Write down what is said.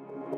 you